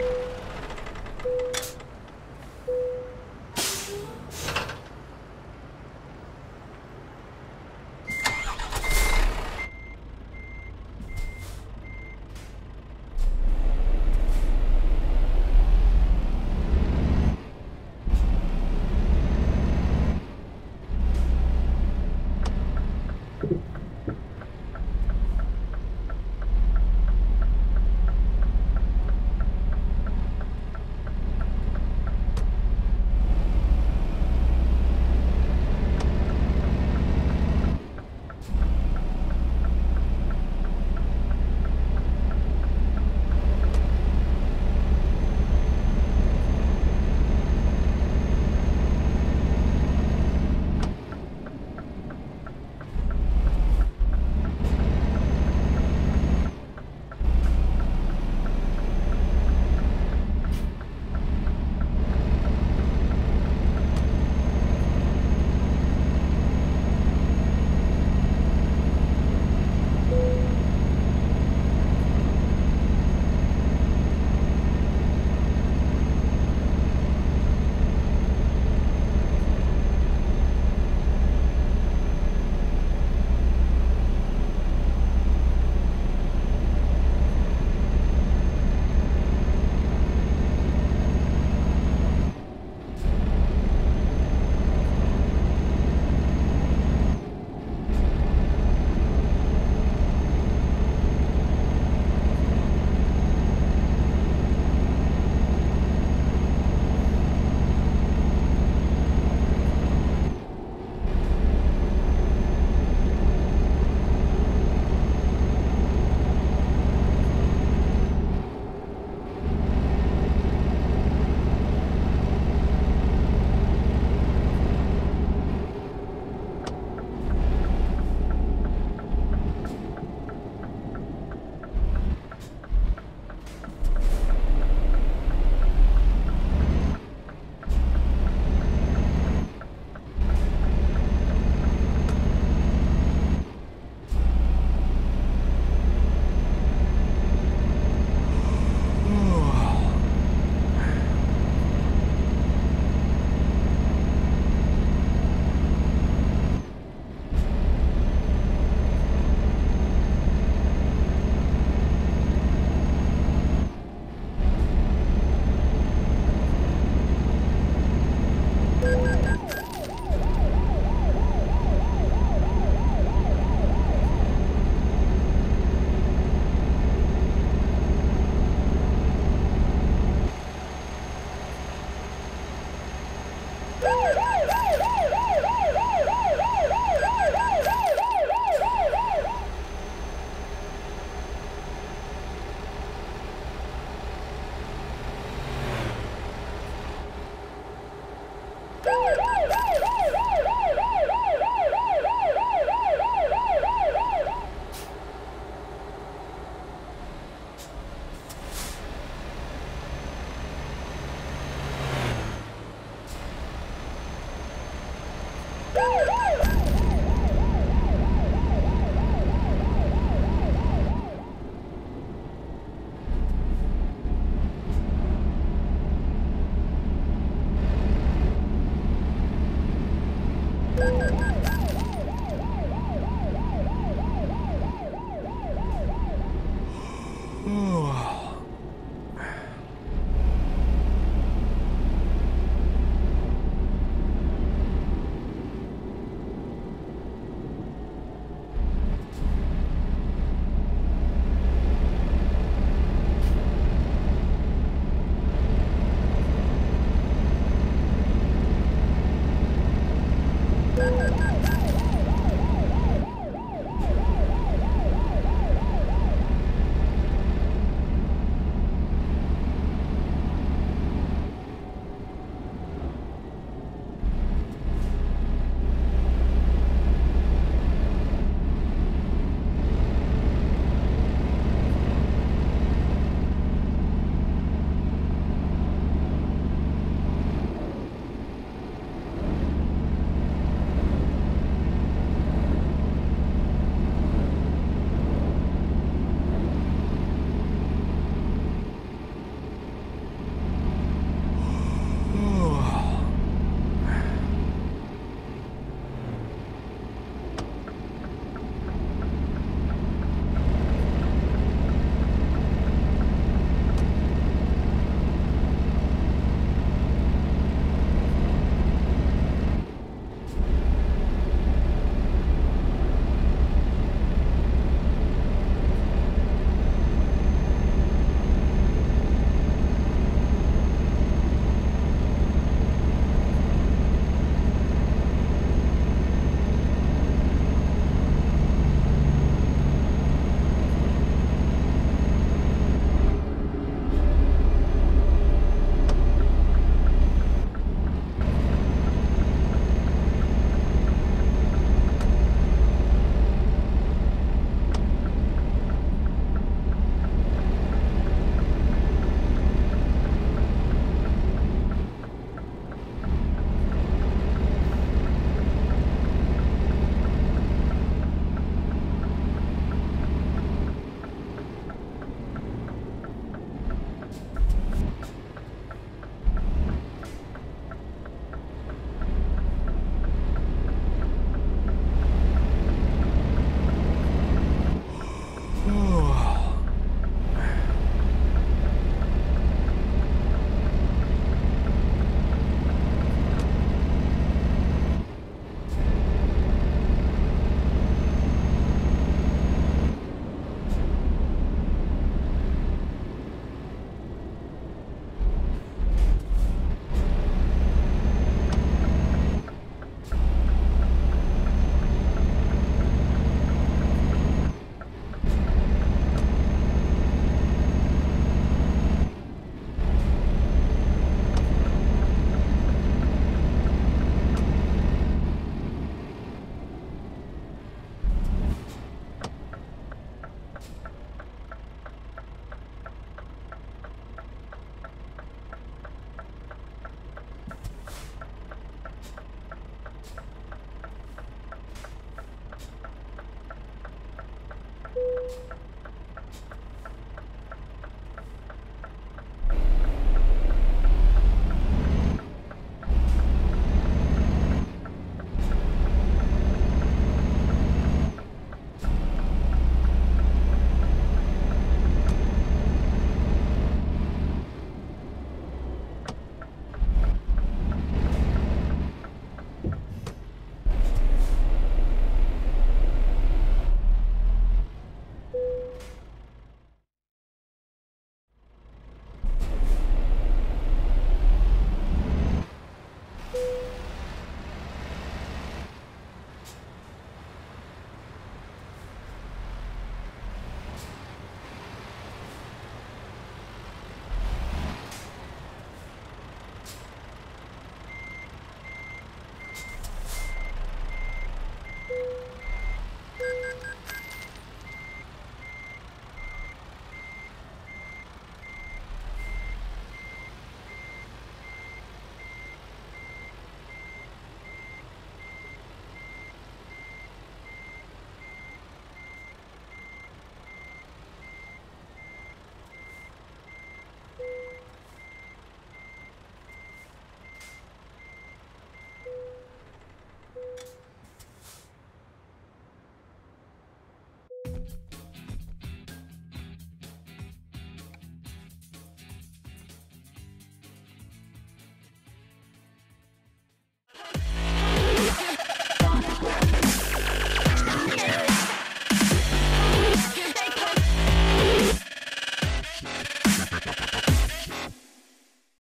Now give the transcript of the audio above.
you